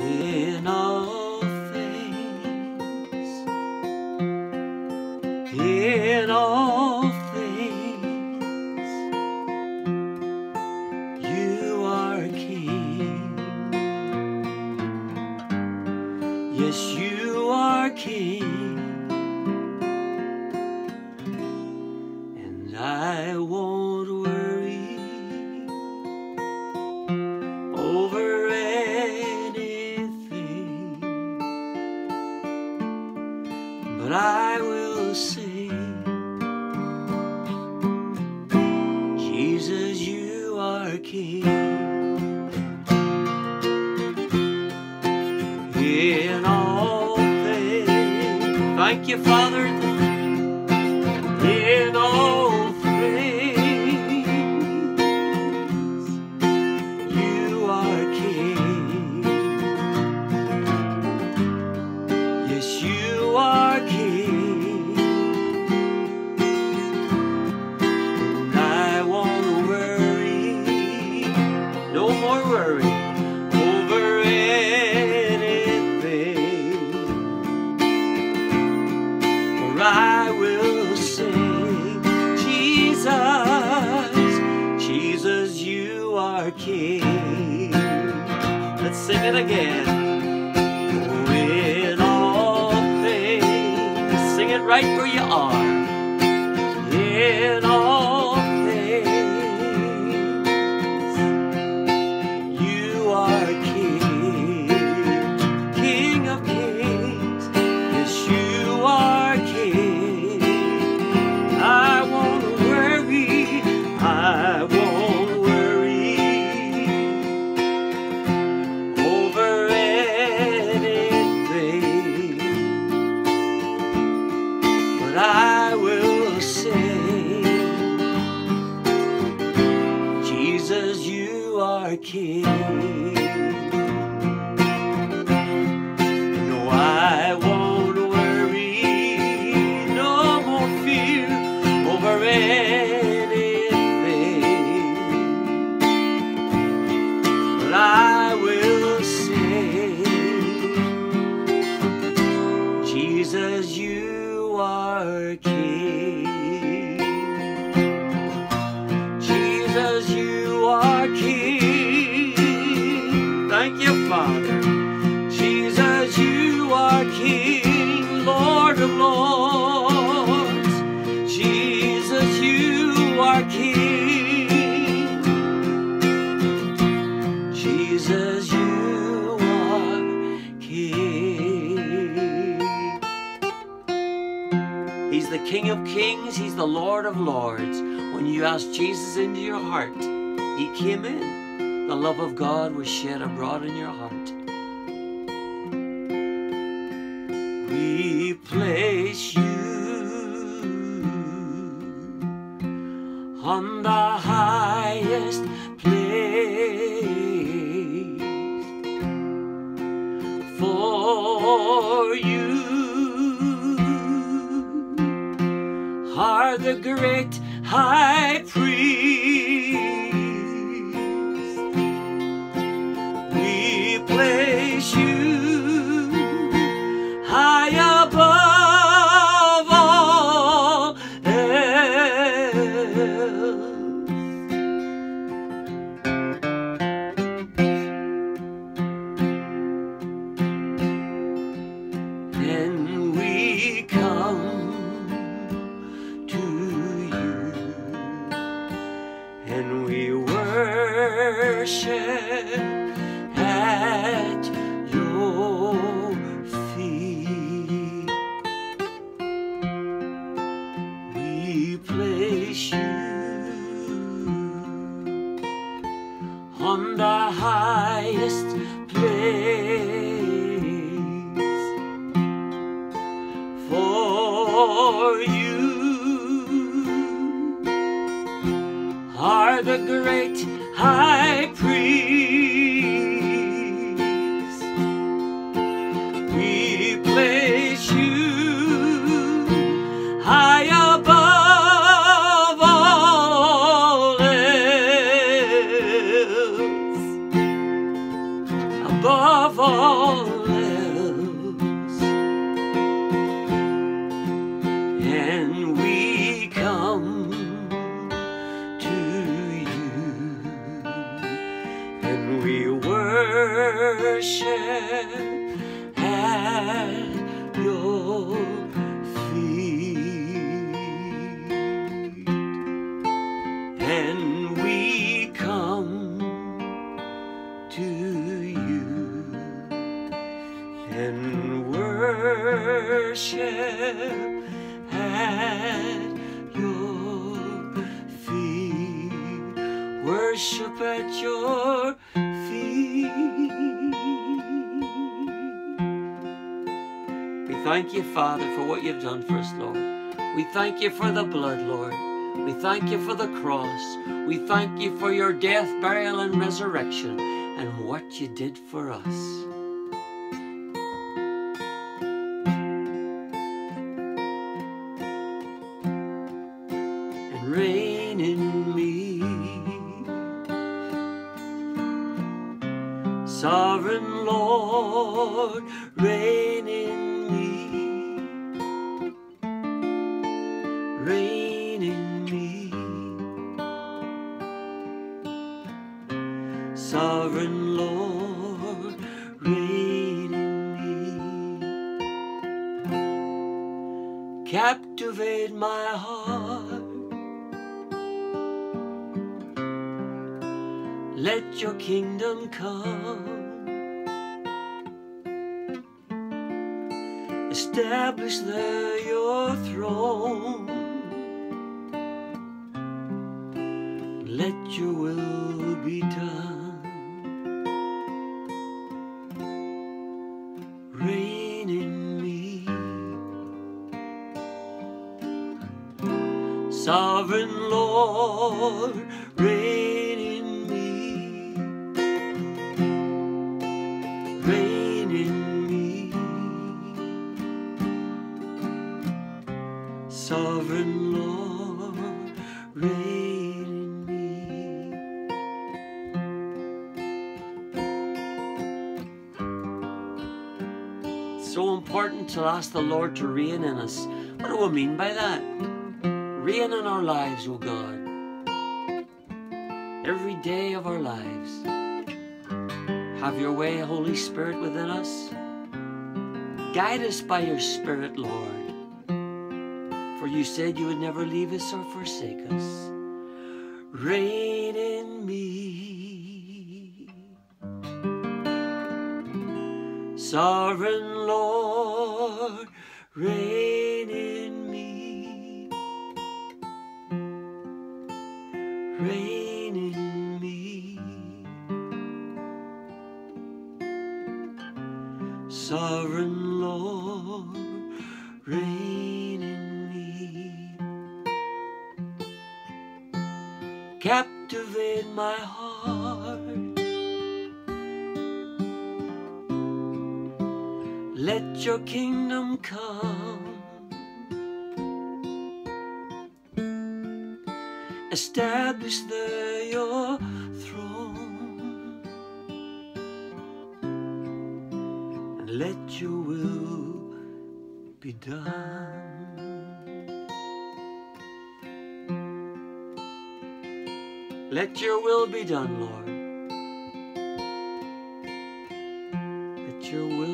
In all things, in all things, you are King. Yes, you are King. But I will sing, Jesus, you are King. In all things, thank you, Father. In all sing it again. Oh, all things, sing it right where you are. Jesus, you are King. King of Kings, He's the Lord of Lords. When you ask Jesus into your heart, He came in. The love of God was shed abroad in your heart. We place you on the highest the great high priest. For you. Are the great high and we worship at your feet. And we come to you and worship at your feet. Worship at your We thank you, Father, for what you've done for us, Lord. We thank you for the blood, Lord. We thank you for the cross. We thank you for your death, burial, and resurrection, and what you did for us. And reign in me, sovereign Lord, reign reign in me. Sovereign Lord, reign in me. Captivate my heart. Let your kingdom come. Establish there your throne. Let your will be done. Reign in me. Sovereign Lord, So important to ask the Lord to reign in us. What do we mean by that? Reign in our lives, O God. Every day of our lives. Have your way, Holy Spirit, within us. Guide us by your Spirit, Lord. For you said you would never leave us or forsake us. Reign Sovereign Lord, reign in me. Reign in me. Sovereign Lord, reign in me. Captivate my heart. Let your kingdom come. Establish there your throne. And let your will be done. Let your will be done, Lord. Let your will